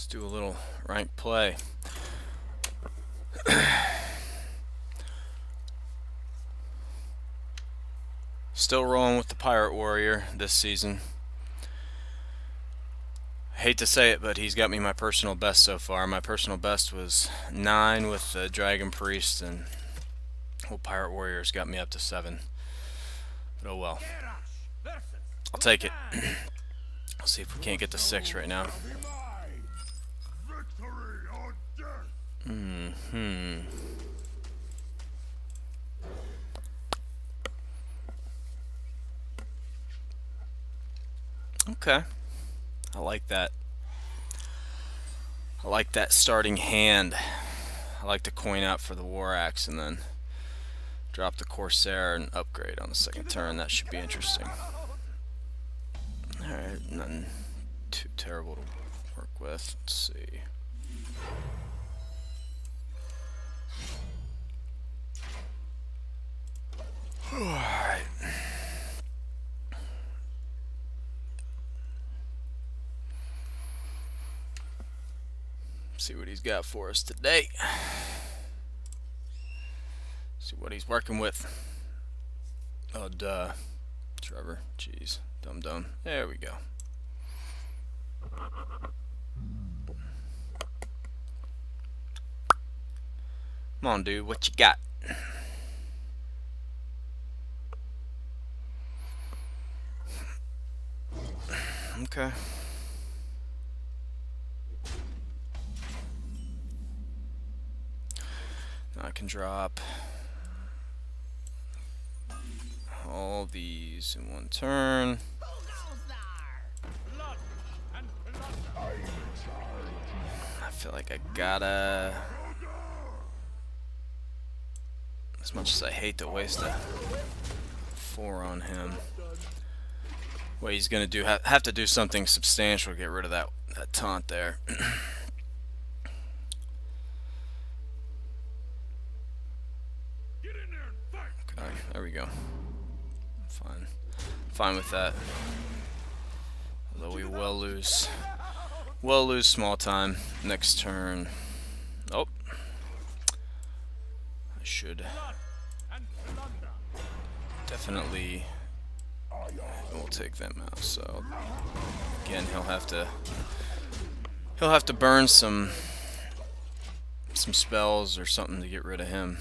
Let's do a little rank play. Still rolling with the Pirate Warrior this season. Hate to say it, but he's got me my personal best so far. My personal best was 9 with the Dragon Priest, and old Pirate Warrior's got me up to 7. But oh well. I'll take it. Let's see if we can't get to 6 right now. Hmm. hmm. Okay. I like that. I like that starting hand. I like to coin out for the War Axe and then drop the Corsair and upgrade on the second turn. That should be interesting. Alright, nothing too terrible to work with. Let's see. Alright. See what he's got for us today. See what he's working with. Oh, duh. Trevor. Jeez. Dum dum. There we go. Come on, dude. What you got? Okay. Now I can drop all these in one turn. I feel like I gotta... As much as I hate to waste a four on him. What he's gonna do, have to do something substantial to get rid of that, that taunt there. there we go. Fine. Fine with that. Although we will lose. Will lose small time next turn. Oh. I should definitely we'll take them out. So again, he'll have to he'll have to burn some some spells or something to get rid of him.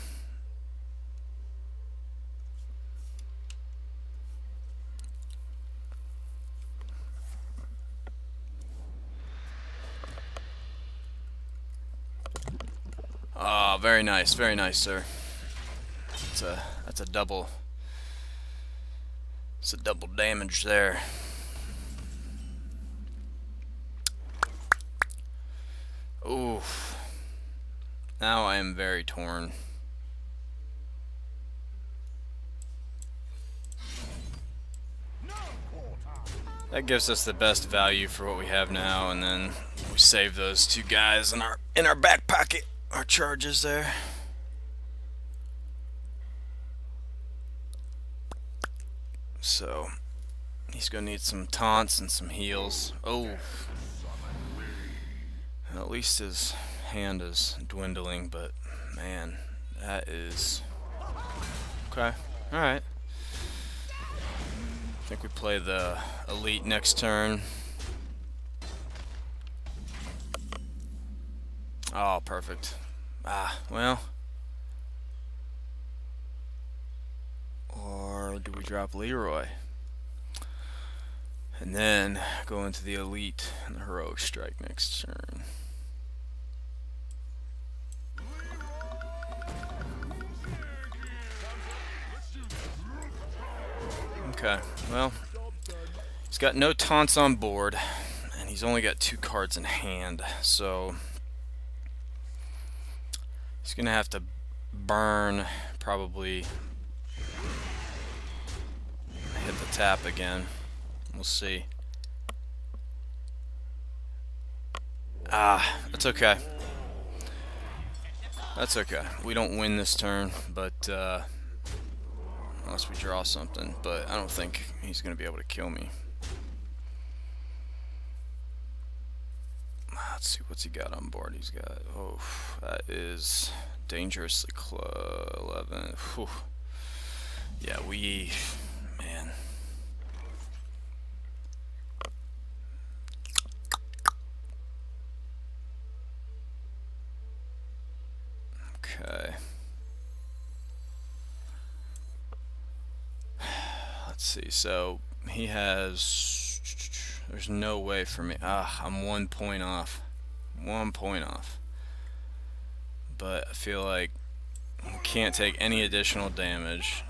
Oh, very nice, very nice, sir. That's a that's a double. It's a double damage there. Ooh. Now I am very torn. That gives us the best value for what we have now, and then we save those two guys in our in our back pocket our charges there. So, he's going to need some taunts and some heals. Oh. At least his hand is dwindling, but man, that is... Okay, alright. I think we play the Elite next turn. Oh, perfect. Ah, well. Or do we drop Leeroy? And then go into the Elite and the Heroic Strike next turn. Okay, well, he's got no taunts on board, and he's only got two cards in hand, so He's gonna have to burn probably tap again. We'll see. Ah, that's okay. That's okay. We don't win this turn, but uh, unless we draw something. But I don't think he's going to be able to kill me. let's see what's he got on board. He's got oh that is dangerously close. Eleven. Whew. Yeah, we man. Okay. Let's see. So he has. There's no way for me. Ah, I'm one point off. One point off. But I feel like I can't take any additional damage.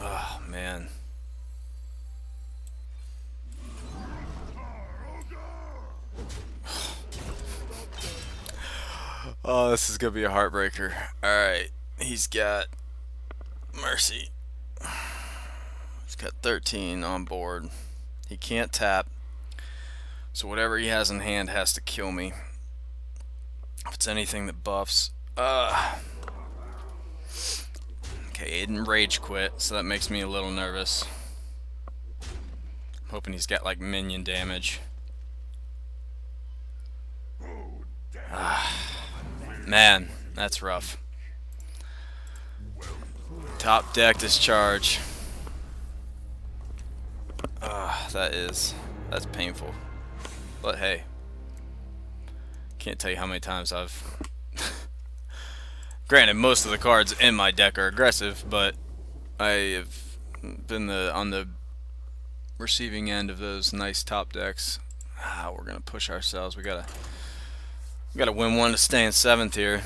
Oh, man. Oh, this is going to be a heartbreaker. Alright, he's got Mercy. He's got 13 on board. He can't tap. So whatever he has in hand has to kill me. If it's anything that buffs. Uh, okay, didn't rage quit, so that makes me a little nervous. I'm hoping he's got like minion damage. Ah. Man, that's rough. Top deck discharge. Ah, that is that's painful. But hey, can't tell you how many times I've. Granted, most of the cards in my deck are aggressive, but I have been the on the receiving end of those nice top decks. Ah, we're gonna push ourselves. We gotta gotta win one to stay in seventh here.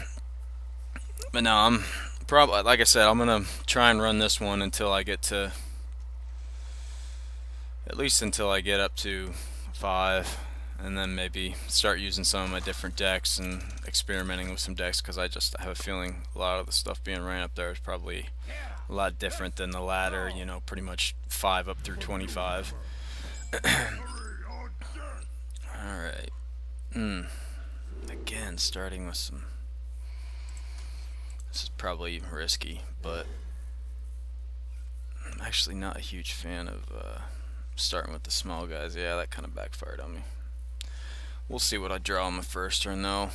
But no, I'm probably like I said, I'm gonna try and run this one until I get to at least until I get up to five and then maybe start using some of my different decks and experimenting with some decks because I just have a feeling a lot of the stuff being ran up there is probably a lot different than the ladder, you know, pretty much 5 up through 25. Alright. Hmm again, starting with some... This is probably even risky, but I'm actually not a huge fan of uh, starting with the small guys. Yeah, that kind of backfired on me. We'll see what I draw on my first turn, though.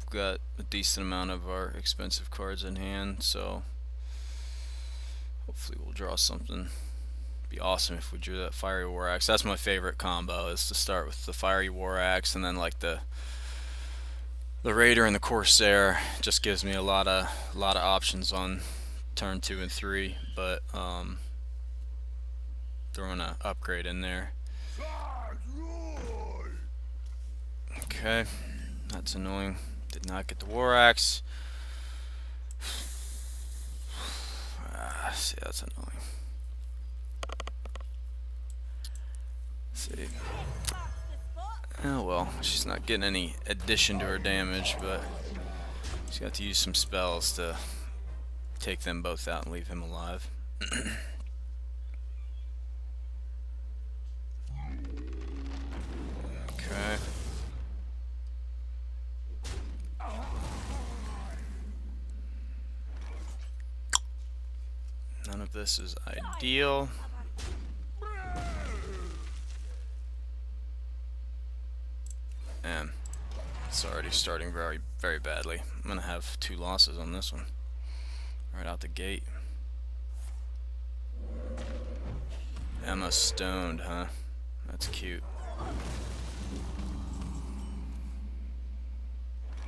We've got a decent amount of our expensive cards in hand, so hopefully we'll draw something be awesome if we drew that fiery war axe. That's my favorite combo is to start with the fiery war axe and then like the the Raider and the Corsair just gives me a lot of a lot of options on turn two and three, but um, throwing an upgrade in there. Okay, that's annoying. Did not get the War Axe. Ah, see, that's annoying. Let's see. Oh well, she's not getting any addition to her damage, but she's got to use some spells to take them both out and leave him alive. okay. None of this is ideal. It's already starting very, very badly. I'm going to have two losses on this one. Right out the gate. Emma stoned, huh? That's cute.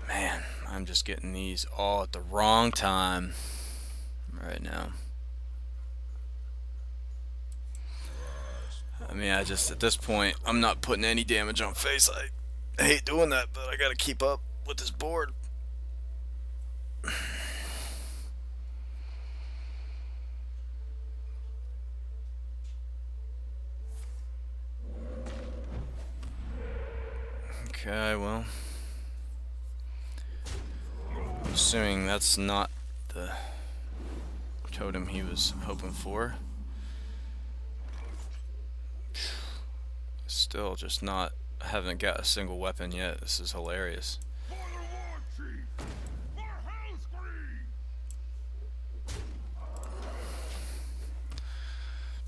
Man, I'm just getting these all at the wrong time right now. I mean, I just, at this point, I'm not putting any damage on face. I I hate doing that, but I gotta keep up with this board. Okay, well. I'm assuming that's not the totem he was hoping for. Still just not haven't got a single weapon yet. This is hilarious.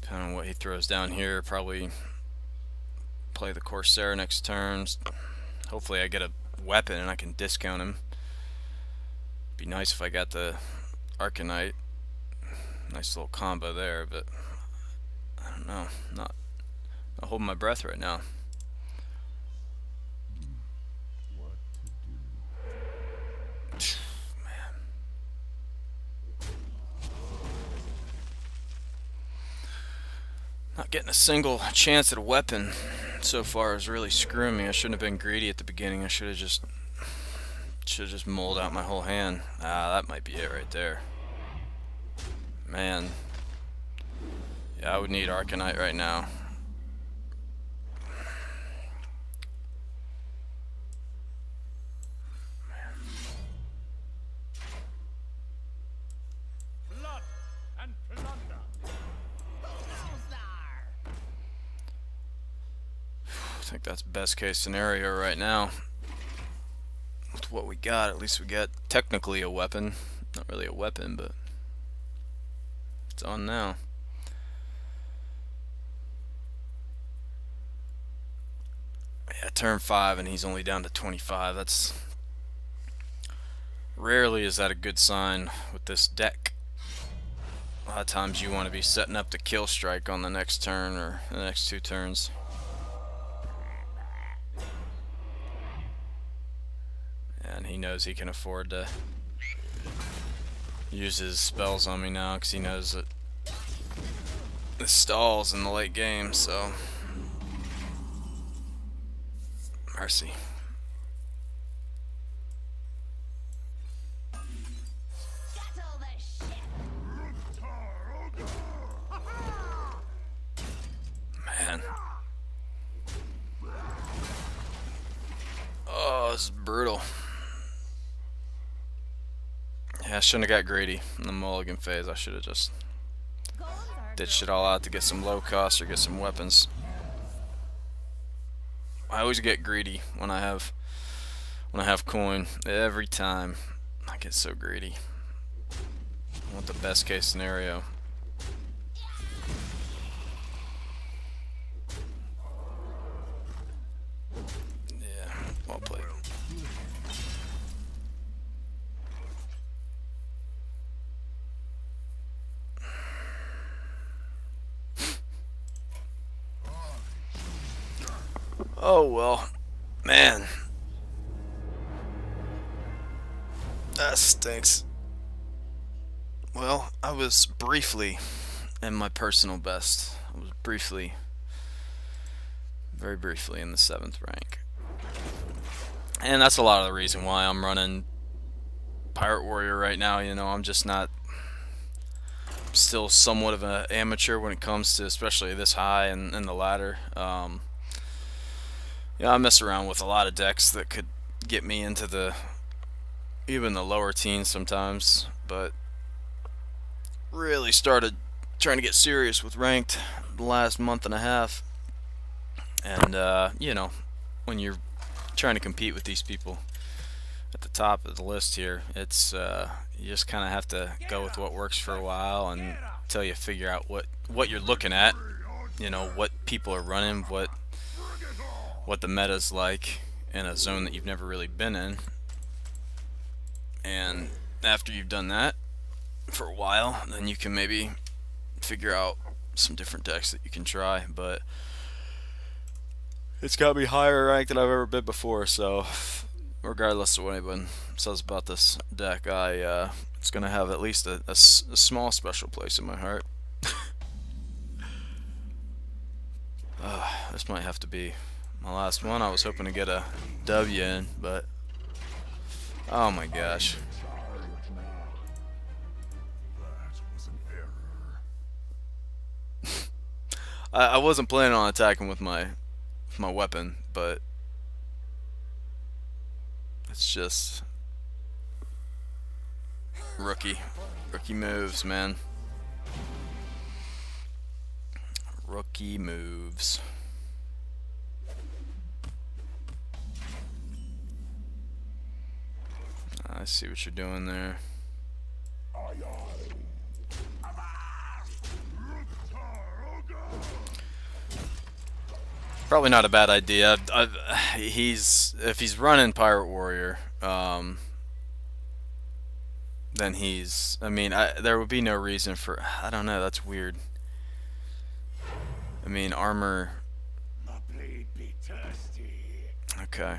Depending on what he throws down here, probably play the Corsair next turn. Hopefully I get a weapon and I can discount him. Be nice if I got the Arcanite. Nice little combo there, but I don't know. Not, not holding my breath right now. Not getting a single chance at a weapon so far is really screwing me. I shouldn't have been greedy at the beginning. I should have just should have just mulled out my whole hand. Ah, that might be it right there. Man. Yeah, I would need Arcanite right now. That's best case scenario right now. With what we got, at least we got technically a weapon. Not really a weapon, but it's on now. Yeah, turn 5 and he's only down to 25. That's rarely is that a good sign with this deck. A lot of times you want to be setting up the kill strike on the next turn or the next two turns. And he knows he can afford to use his spells on me now because he knows that the stalls in the late game, so mercy. Man. Oh, this is brutal. Yeah, I shouldn't have got greedy in the mulligan phase. I should have just ditched it all out to get some low cost or get some weapons. I always get greedy when I have when I have coin. Every time I get so greedy. I want the best case scenario. Was briefly in my personal best. I was briefly, very briefly in the seventh rank. And that's a lot of the reason why I'm running Pirate Warrior right now. You know, I'm just not still somewhat of an amateur when it comes to especially this high and, and the ladder. Um, yeah, I mess around with a lot of decks that could get me into the even the lower teens sometimes, but really started trying to get serious with ranked the last month and a half. And uh, you know, when you're trying to compete with these people at the top of the list here, it's uh, you just kind of have to go with what works for a while and until you figure out what what you're looking at. You know what people are running, what what the meta's like in a zone that you've never really been in. And after you've done that for a while, then you can maybe figure out some different decks that you can try. But it's got to be higher ranked than I've ever been before. So regardless of what anyone says about this deck, I uh, it's going to have at least a, a, a small special place in my heart. uh, this might have to be my last one. I was hoping to get a W in, but oh my gosh. I, I wasn't planning on attacking with my with my weapon, but it's just rookie rookie moves, man. Rookie moves. I see what you're doing there. Probably not a bad idea. i he's if he's running Pirate Warrior, um, then he's. I mean, I, there would be no reason for. I don't know. That's weird. I mean, armor. Okay.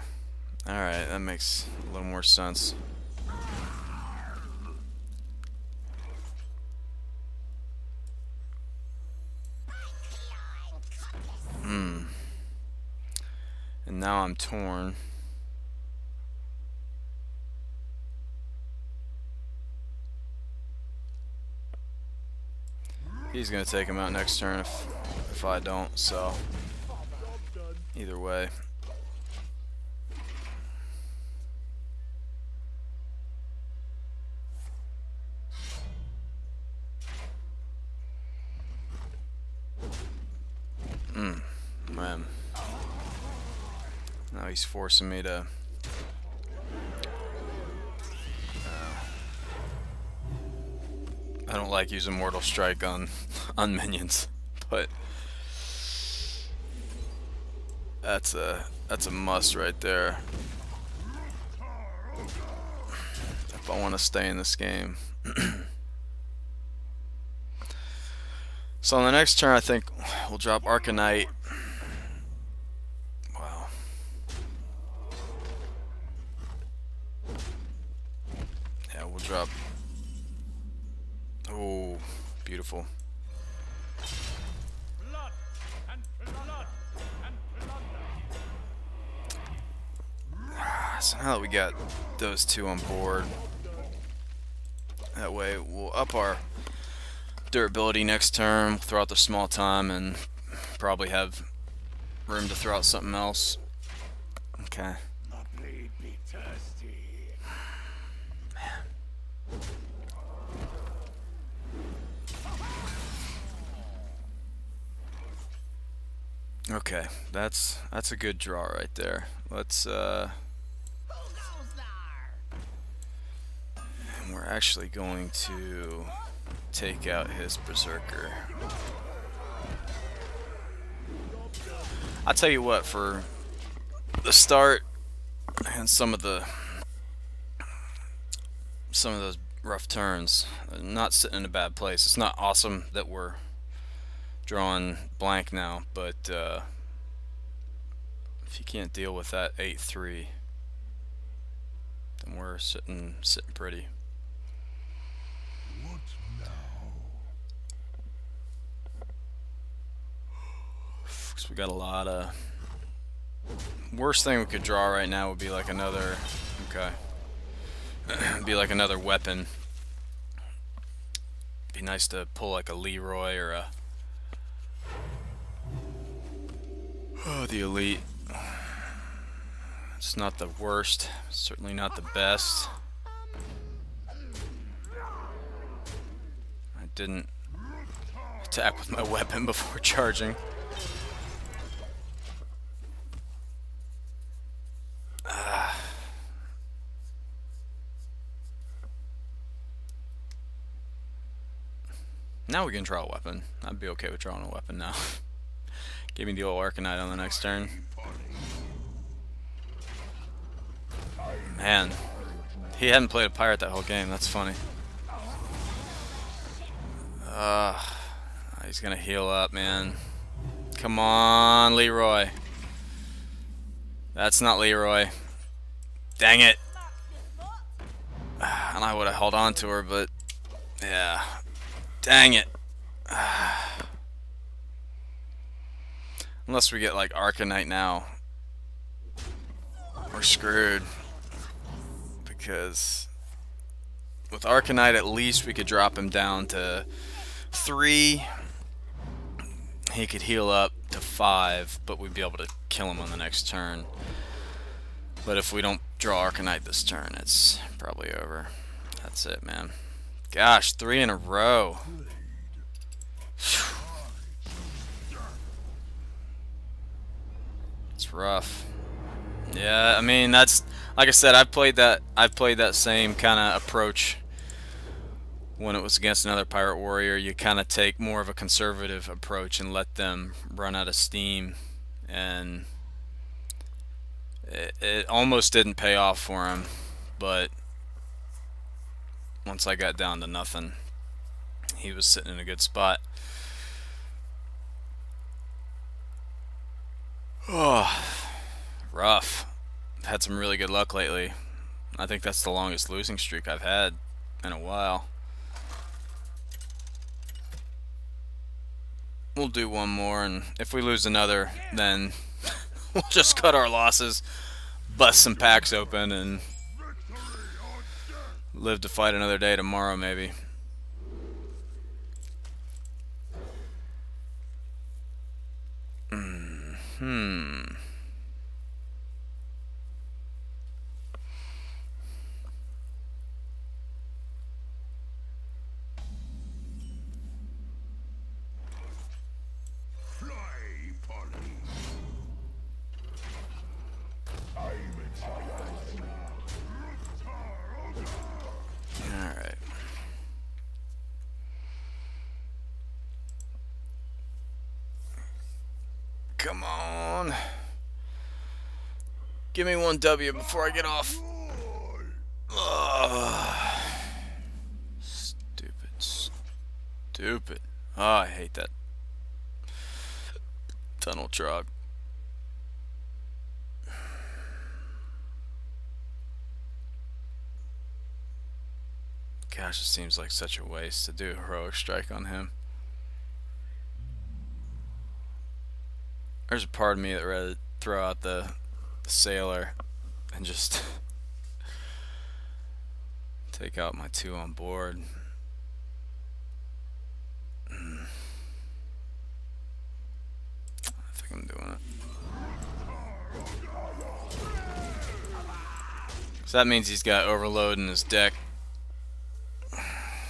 All right, that makes a little more sense. Now I'm torn. He's going to take him out next turn if, if I don't, so either way. Hmm. Man. Now he's forcing me to... Uh, I don't like using Mortal Strike on, on minions, but... That's a that's a must right there. If I want to stay in this game. so on the next turn I think we'll drop Arcanite beautiful. Ah, so now that we got those two on board, that way we'll up our durability next turn, throw out the small time, and probably have room to throw out something else. Okay. Okay, that's that's a good draw right there. Let's uh and we're actually going to take out his berserker. I'll tell you what, for the start and some of the some of those rough turns, not sitting in a bad place. It's not awesome that we're drawing blank now, but uh, if you can't deal with that 8-3, then we're sitting sitting pretty. What now? Cause we got a lot of. Worst thing we could draw right now would be like another. Okay. be like another weapon. Be nice to pull like a Leeroy or a Oh, the Elite. It's not the worst, certainly not the best. I didn't attack with my weapon before charging. Ah. Now we can draw a weapon. I'd be okay with drawing a weapon now. Give me the old Arcanite on the next turn. Man. He hadn't played a pirate that whole game. That's funny. Uh, he's gonna heal up, man. Come on, Leeroy. That's not Leeroy. Dang it. And I would have held on to her, but yeah. Dang it. Unless we get like Arcanite now. We're screwed. Because with Arcanite at least we could drop him down to three. He could heal up to five, but we'd be able to kill him on the next turn. But if we don't draw Arcanite this turn, it's probably over. That's it, man. Gosh, three in a row. Rough. Yeah, I mean that's like I said. I've played that. I've played that same kind of approach when it was against another pirate warrior. You kind of take more of a conservative approach and let them run out of steam, and it, it almost didn't pay off for him, but once I got down to nothing, he was sitting in a good spot. Oh, rough. Some really good luck lately. I think that's the longest losing streak I've had in a while. We'll do one more, and if we lose another, then we'll just cut our losses, bust some packs open, and live to fight another day tomorrow, maybe. Hmm. Give me one W before I get off. Ugh. Stupid. Stupid. Oh, I hate that. Tunnel Trogg. Gosh, it seems like such a waste to do a heroic strike on him. There's a part of me that rather throw out the, the sailor and just take out my two on board. I think I'm doing it. So that means he's got overload in his deck.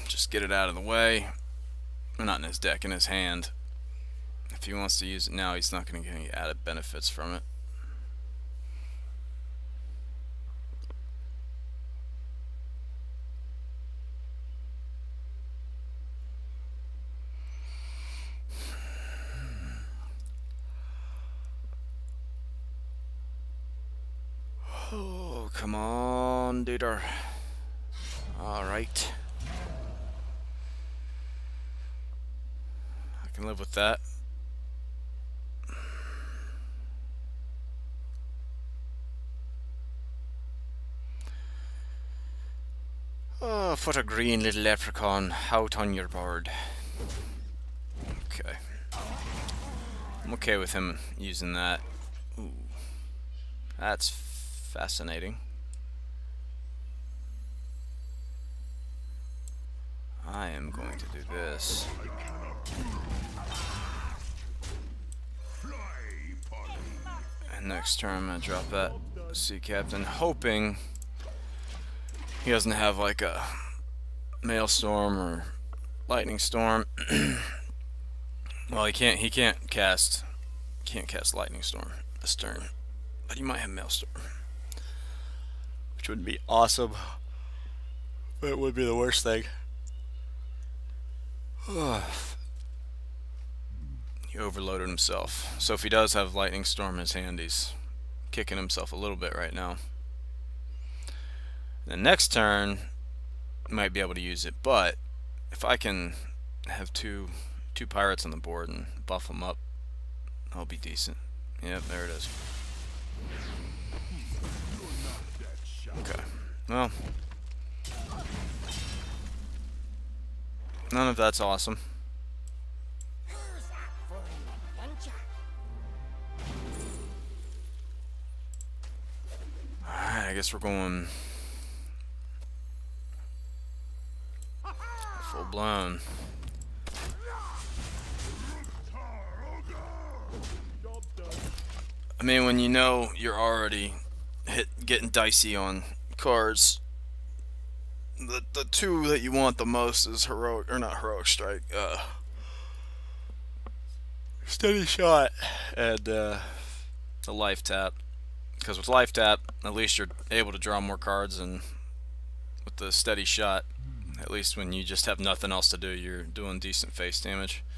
Just get it out of the way. not in his deck, in his hand if he wants to use it now, he's not going to get any added benefits from it. Oh, come on, duder. Alright. I can live with that. Oh, put a green little leprechaun out on your board. Okay. I'm okay with him using that. Ooh. That's fascinating. I am going to do this. Next turn I'm to drop that Sea Captain, hoping he doesn't have like a maelstrom or lightning storm. well, he can't. He can't cast. Can't cast lightning storm this turn, but he might have maelstrom, which would be awesome. But it would be the worst thing. he overloaded himself. So if he does have lightning storm in his hand, he's kicking himself a little bit right now. The next turn, might be able to use it, but if I can have two two pirates on the board and buff them up, I'll be decent. Yep, there it is. Okay, well, none of that's awesome. I guess we're going Full blown. I mean, when you know you're already hit getting dicey on cards, the the two that you want the most is heroic or not heroic strike, uh, steady shot, and uh, the life tap. Because with life tap, at least you're able to draw more cards, and with the steady shot, at least when you just have nothing else to do, you're doing decent face damage.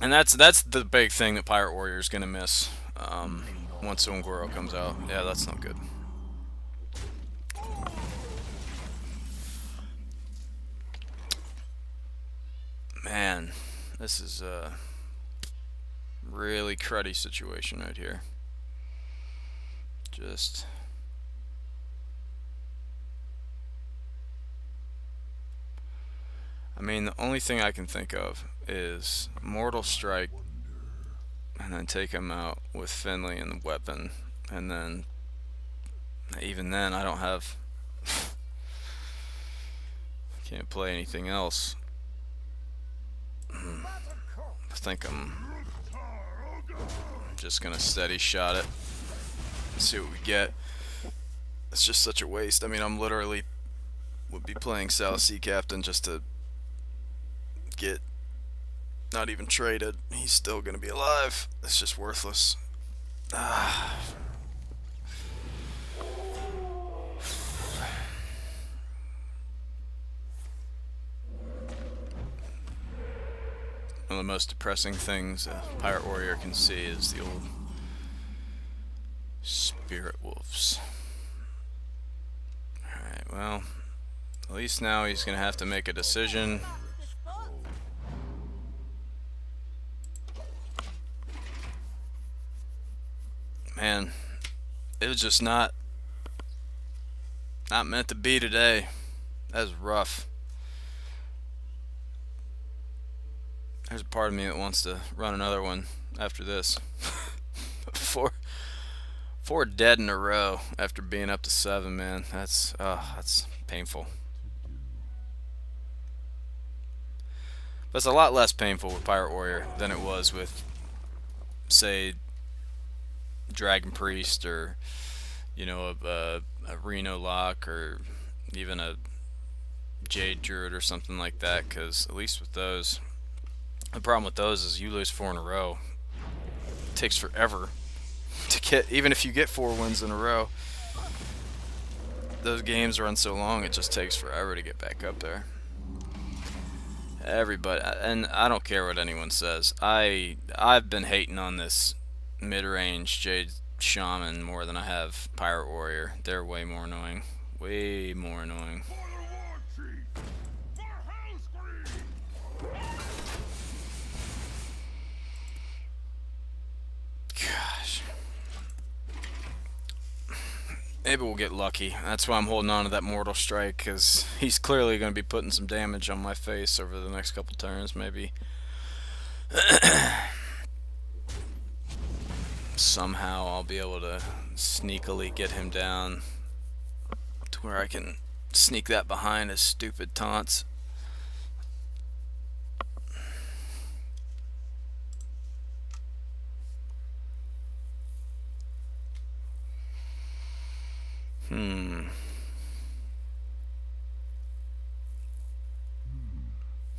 And that's that's the big thing that Pirate Warrior is going to miss um, once Un'Goro comes out. Yeah, that's not good. Man, this is a really cruddy situation right here. Just... I mean, the only thing I can think of is Mortal Strike and then take him out with Finley and the weapon and then even then I don't have can't play anything else hmm. I think I'm just gonna steady shot it see what we get it's just such a waste I mean I'm literally would be playing South Sea Captain just to get not even traded. He's still to be alive. It's just worthless. Ah. One of the most depressing things a Pirate Warrior can see is the old Spirit Wolves. Alright, well, at least now he's going to have to make a decision. man, it was just not not meant to be today. That was rough. There's a part of me that wants to run another one after this. four, four dead in a row after being up to seven, man. That's oh, that's painful. But it's a lot less painful with Pirate Warrior than it was with, say, Dragon Priest or you know a, a, a Reno Lock or even a Jade Druid or something like that because at least with those the problem with those is you lose four in a row it takes forever to get even if you get four wins in a row those games run so long it just takes forever to get back up there everybody and I don't care what anyone says I I've been hating on this mid-range Jade Shaman more than I have Pirate Warrior. They're way more annoying. Way more annoying. Gosh. Maybe we'll get lucky. That's why I'm holding on to that Mortal Strike, because he's clearly going to be putting some damage on my face over the next couple turns, maybe. somehow I'll be able to sneakily get him down to where I can sneak that behind his stupid taunts. Hmm.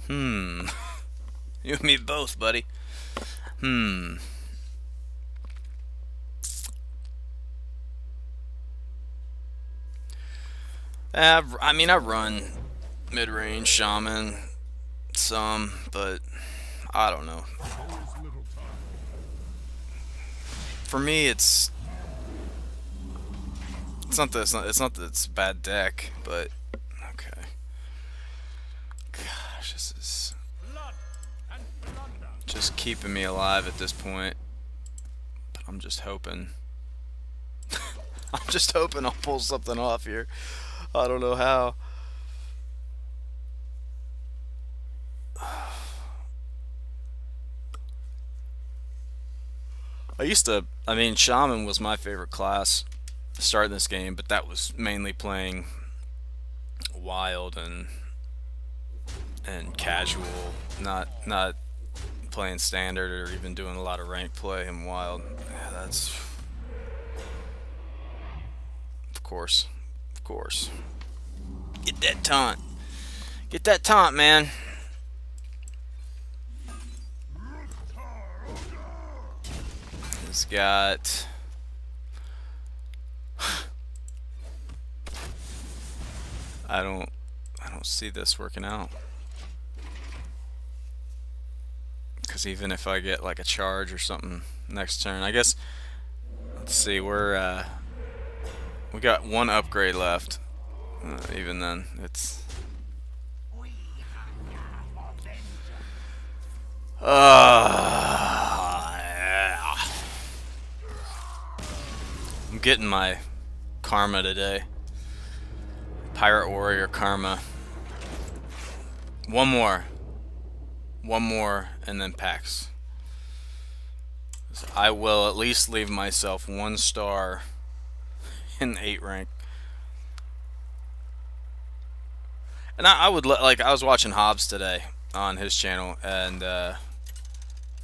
Hmm. You and me both, buddy. Hmm. Uh, I mean, I run mid-range shaman some, but I don't know. For me, it's it's not that it's not it's not that it's bad deck, but just keeping me alive at this point. But I'm just hoping. I'm just hoping I'll pull something off here. I don't know how. I used to, I mean, Shaman was my favorite class starting this game, but that was mainly playing wild and and casual, not not playing standard or even doing a lot of rank play in wild. Yeah, that's of course of course. Get that taunt. Get that taunt, man. It's got... I don't... I don't see this working out. Because even if I get like a charge or something next turn, I guess. Let's see, we're uh, we got one upgrade left. Uh, even then, it's. Uh, yeah. I'm getting my karma today. Pirate Warrior karma. One more. One more, and then packs. I will at least leave myself one star in 8 rank. And I, I would like I was watching Hobbs today on his channel, and uh,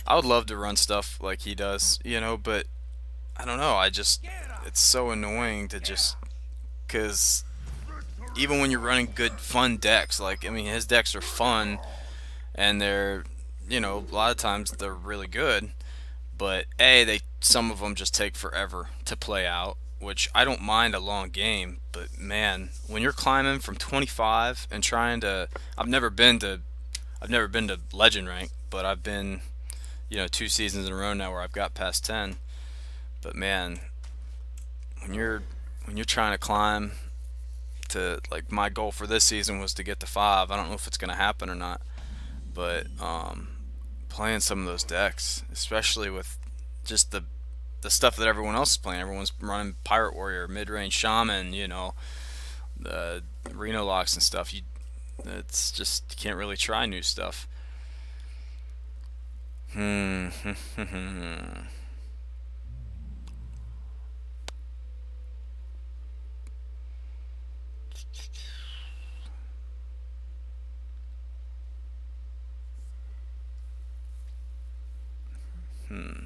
I would love to run stuff like he does, you know. But I don't know. I just it's so annoying to just because even when you're running good fun decks, like I mean his decks are fun, and they're you know a lot of times they're really good but a they some of them just take forever to play out which I don't mind a long game but man when you're climbing from 25 and trying to I've never been to I've never been to legend rank but I've been you know two seasons in a row now where I've got past 10 but man when you're when you're trying to climb to like my goal for this season was to get to five I don't know if it's gonna happen or not but um playing some of those decks, especially with just the the stuff that everyone else is playing. Everyone's running Pirate Warrior, mid-range Shaman, you know, the Reno locks and stuff. You, it's just you can't really try new stuff. Hmm. Hmm.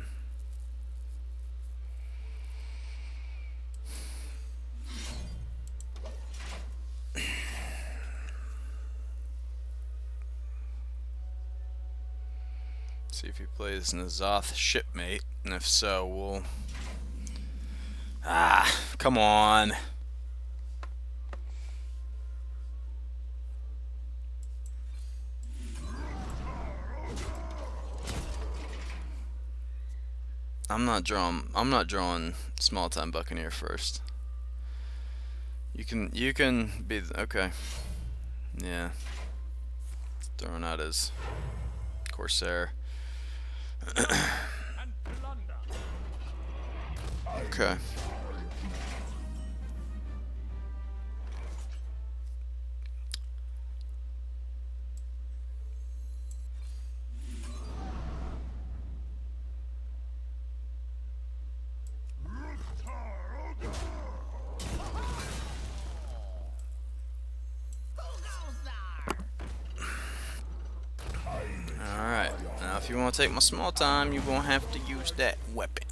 See if he plays N'Zoth's First Mate, and if so, we'll... Ah, come on. I'm not drawing. I'm not drawing small time Buccaneer first. You can. You can be okay. Yeah. Throwing out his Corsair. okay. Take my small time, you're to have to use that weapon.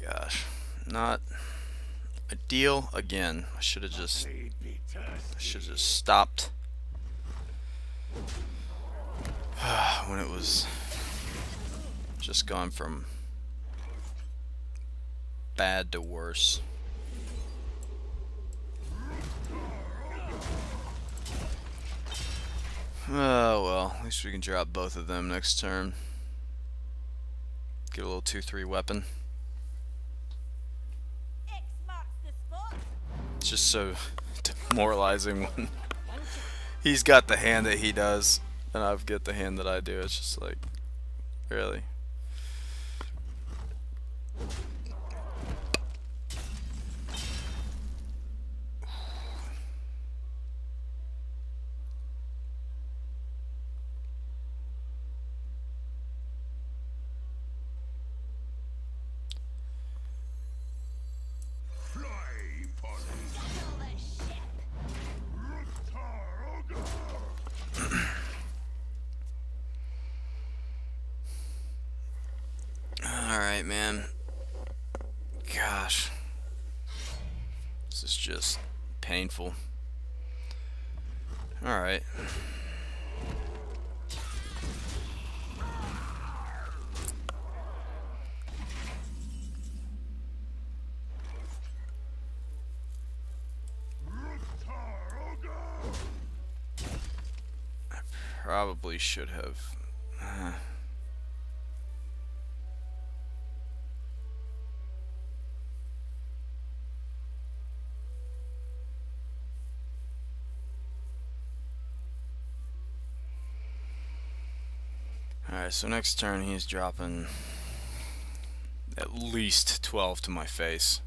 Gosh, not a deal again. I should have just I should have just stopped when it was just gone from bad to worse. Oh well, at least we can drop both of them next turn. Get a little 2-3 weapon. It's just so demoralizing when he's got the hand that he does and I've got the hand that I do. It's just like, really? Probably should have. Alright, so next turn he's dropping at least 12 to my face.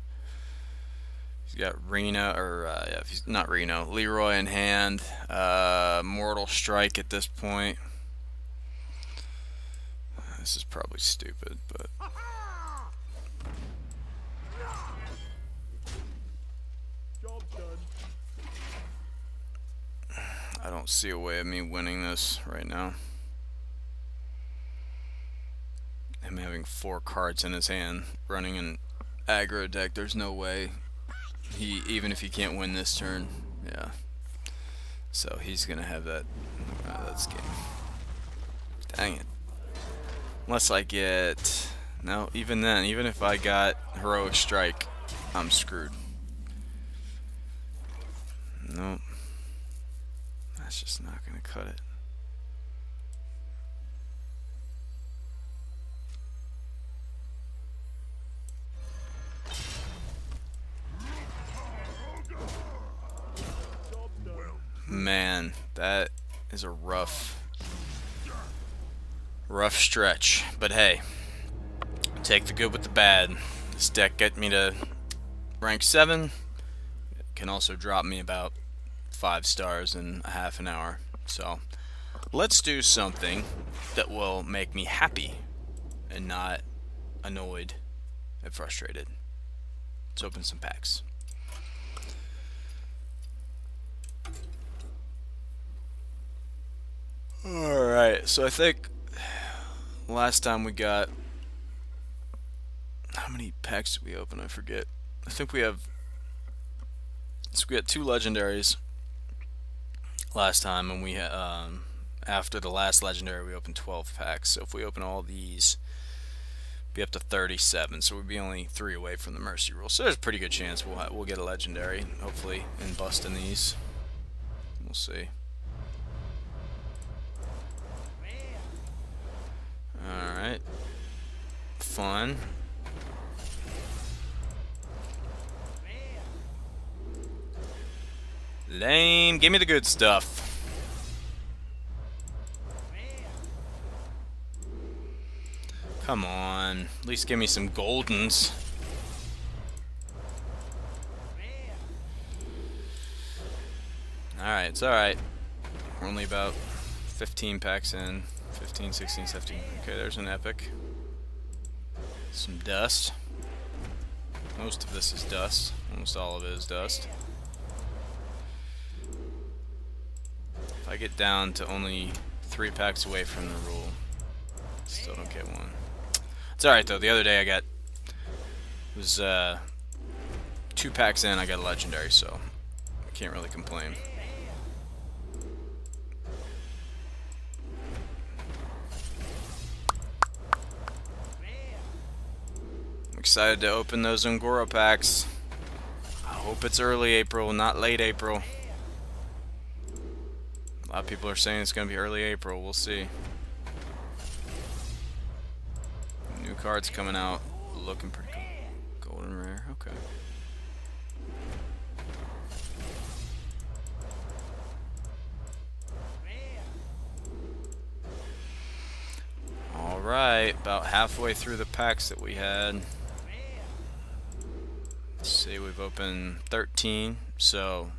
Got Reno, or uh, yeah, not Reno, Leeroy in hand. Uh, Mortal Strike at this point. This is probably stupid, but. I don't see a way of me winning this right now. him having four cards in his hand, running an aggro deck, there's no way he, even if he can't win this turn, yeah. So he's gonna have that. Uh, that's game. Dang it. Unless I get, no, even then, even if I got heroic strike, I'm screwed. Nope. That's just not gonna cut it. Man, that is a rough, rough stretch. But hey, take the good with the bad. This deck get me to rank 7. It can also drop me about 5 stars in a half an hour. So, let's do something that will make me happy and not annoyed and frustrated. Let's open some packs. Alright, so I think last time we got how many packs did we open? I forget. I think we have so we got two legendaries last time and we um after the last legendary we opened 12 packs. So if we open all these be up to 37. So we'd be only 3 away from the mercy rule. So there's a pretty good chance we'll we'll get a legendary hopefully in busting these. We'll see. Alright. Fun. Lame. Give me the good stuff. Come on. At least give me some goldens. Alright, it's alright. We're only about 15 packs in. 15, 16, 17. Okay, there's an epic. Some dust. Most of this is dust. Almost all of it is dust. If I get down to only three packs away from the rule, still don't get one. It's alright though. The other day I got it was uh, two packs in. I got a legendary, so I can't really complain. Excited to open those Un'Goro packs. I hope it's early April, not late April. A lot of people are saying it's going to be early April. We'll see. New cards coming out. Looking pretty cool. Golden rare. Okay. Alright, about halfway through the packs that we had. See, we've opened 13, so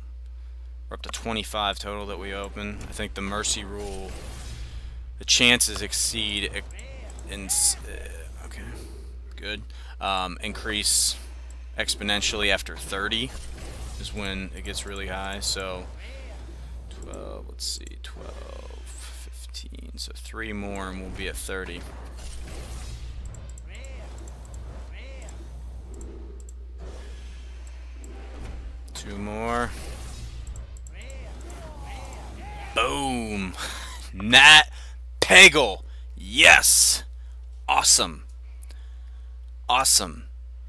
we're up to 25 total that we open. I think the mercy rule, the chances exceed, in, uh, okay, good, um, increase exponentially after 30 is when it gets really high. So 12, let's see, 12, 15, so three more and we'll be at 30. Two more. Boom. Nat Pagle. Yes. Awesome. Awesome.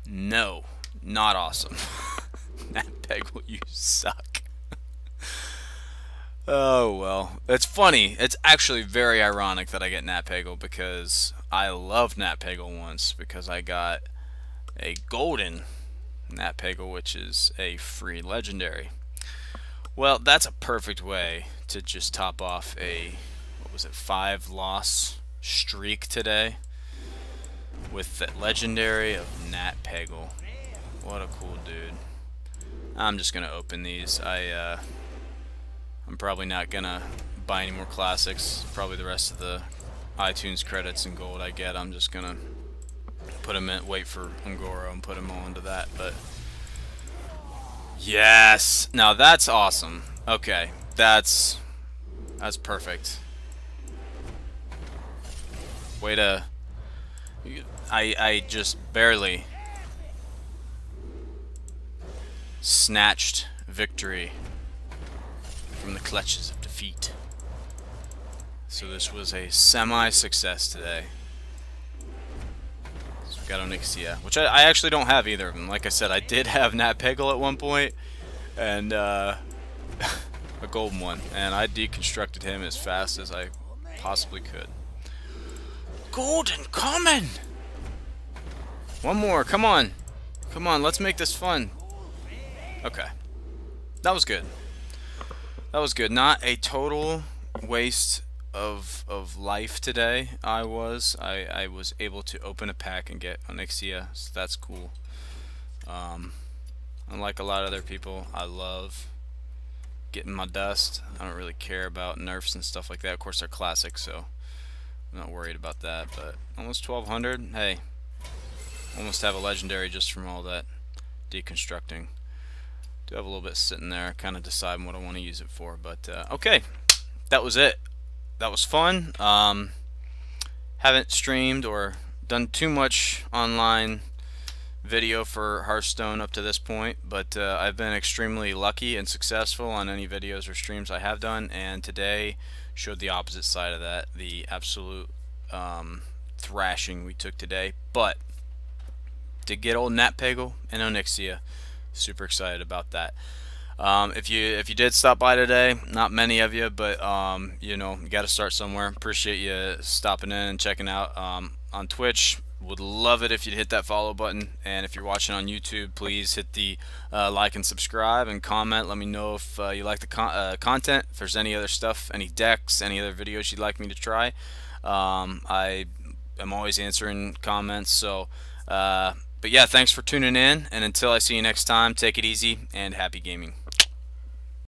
No. Not awesome. Nat Pagle, you suck. Oh well, it's funny. It's actually very ironic that I get Nat Pagle because I loved Nat Pagle once because I got a golden Nat Pagle, which is a free legendary. Well, that's a perfect way to just top off a what was it five loss streak today with the legendary of Nat Pagle. What a cool dude. I'm just gonna open these. I uh, I'm probably not gonna buy any more classics. Probably the rest of the iTunes credits and gold I get, I'm just gonna put them in, wait for Un'Goro and put all into that. But yes, now that's awesome. Okay, that's that's perfect. Way to. I I just barely snatched victory from the clutches of defeat. So this was a semi-success today. Got Onyxia, which I, I, actually don't have either of them. Like I said, I did have Nat Pagle at one point, and uh, a golden one, and I deconstructed him as fast as I possibly could. Golden coming! One more, come on. Come on, let's make this fun. Okay. That was good. That was good. Not a total waste of of life today. I was. I, I was able to open a pack and get Onyxia, so that's cool. Um, unlike a lot of other people, I love getting my dust. I don't really care about nerfs and stuff like that. Of course, they're classic, so I'm not worried about that. But almost 1200. Hey, almost have a legendary just from all that deconstructing do have a little bit sitting there, kind of deciding what I want to use it for. But uh, okay, that was it. That was fun. Um, haven't streamed or done too much online video for Hearthstone up to this point, but uh, I've been extremely lucky and successful on any videos or streams I have done, and today showed the opposite side of that, the absolute um, thrashing we took today. But to get old Nat Pagle and Onyxia, super excited about that. Um, if you if you did stop by today, not many of you, but um, you know you got to start somewhere. Appreciate you stopping in and checking out um, on Twitch. Would love it if you'd hit that follow button, and if you're watching on YouTube, please hit the uh, like and subscribe and comment. Let me know if uh, you like the con uh, content. If there's any other stuff, any decks, any other videos you'd like me to try. Um, I am always answering comments, so uh, but yeah, thanks for tuning in, and until I see you next time, take it easy and happy gaming.